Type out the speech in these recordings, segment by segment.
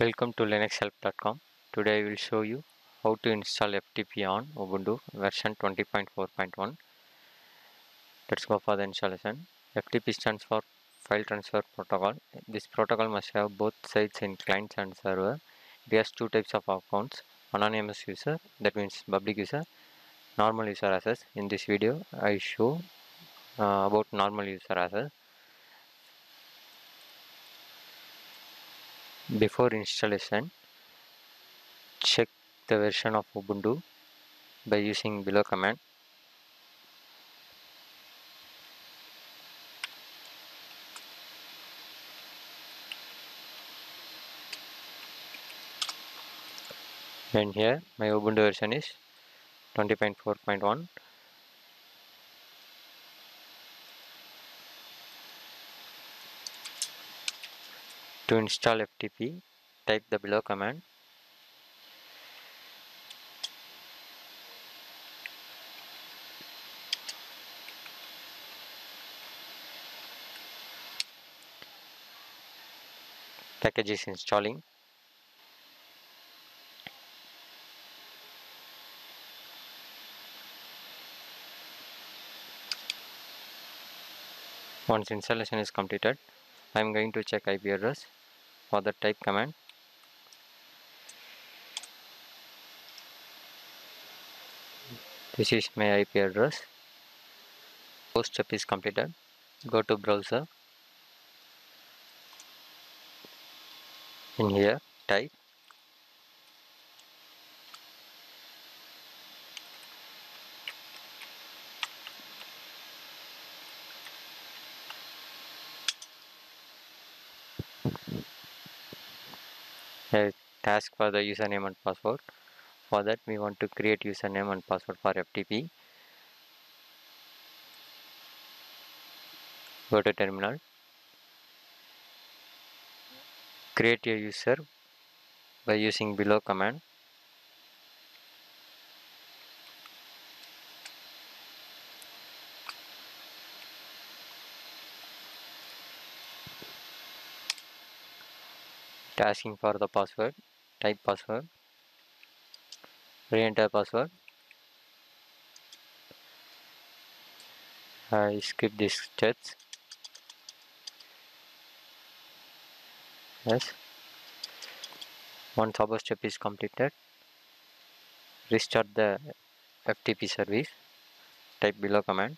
Welcome to linuxhelp.com. Today I will show you how to install FTP on Ubuntu version 20.4.1. Let's go for the installation. FTP stands for File Transfer Protocol. This protocol must have both sides in clients and server. It has two types of accounts. Anonymous user, that means public user, normal user access. In this video, I show uh, about normal user access. Before installation, check the version of Ubuntu by using below command. And here my Ubuntu version is 20.4.1. To install FTP, type the below command. Package is installing. Once installation is completed I am going to check IP address for the type command. This is my IP address. Post step is completed. Go to browser. In here type task for the username and password. For that we want to create username and password for FTP go to terminal. Create a user by using below command asking for the password type password re-enter password. I skip this steps. Yes. Once above step is completed. Restart the FTP service. Type below command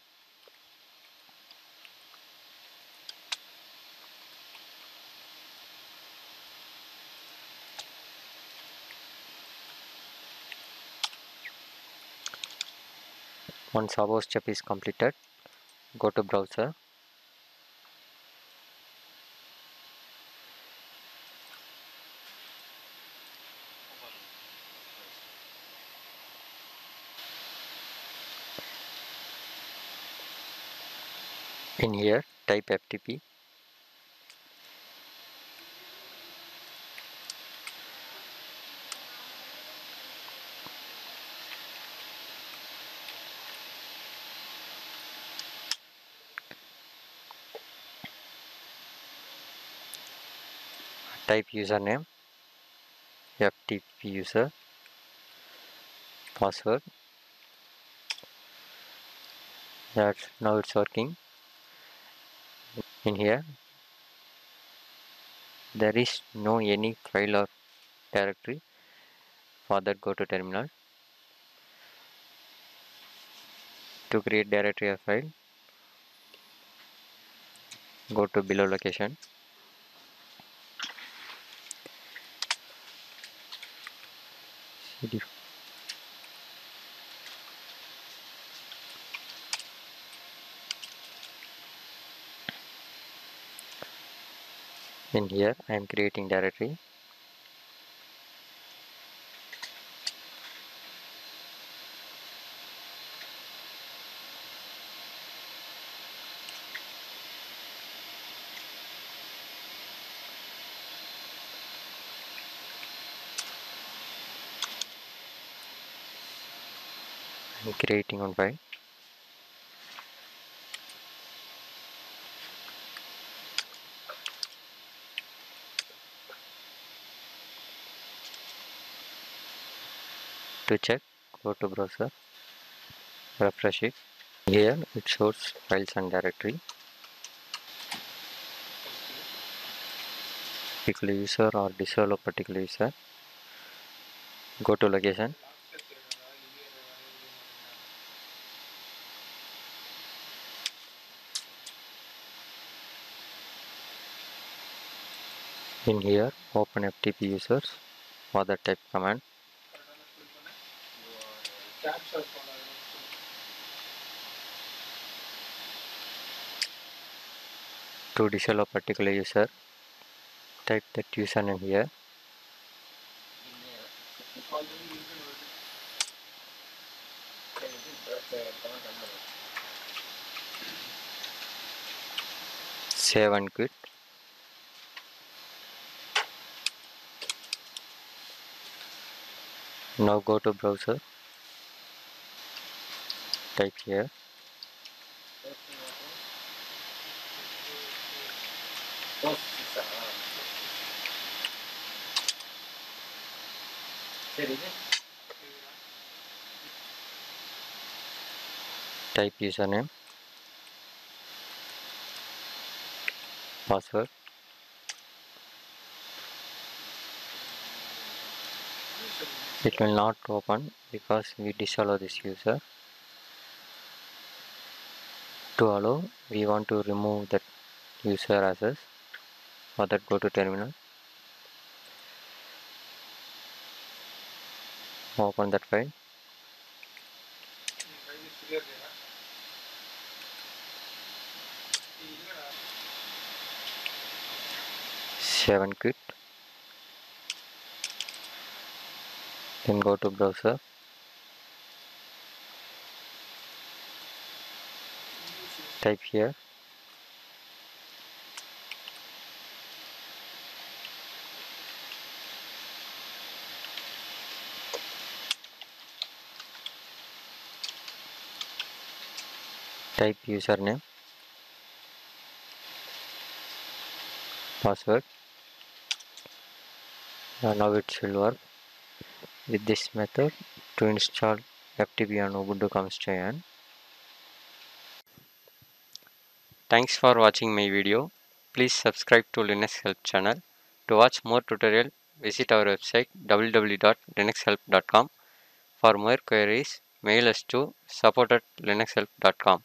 once above step is completed. Go to browser. In here type ftp type username ftp user password. That now it's working. In here there is no any file or directory. For that go to terminal. To create directory or file go to below location in here I am creating directory creating on file. to check go to browser refresh it. Here it shows files and directory. Particular user or disallow particular user. Go to location. In here, open FTP users for the type command. To disable a particular user, type that username here. Save and quit. Now go to browser. Type here. Type username. Password. It will not open because we disallow this user. To allow, we want to remove that user access. For that, go to terminal. Open that file. Save and quit. Then go to browser. Type here. Type username. Password. And now it should work. With this method, to install FTP on Ubuntu comes to an. Thanks for watching my video. Please subscribe to Linux Help channel. To watch more tutorial, visit our website www.linuxhelp.com. For more queries, mail us to support at linuxhelp.com.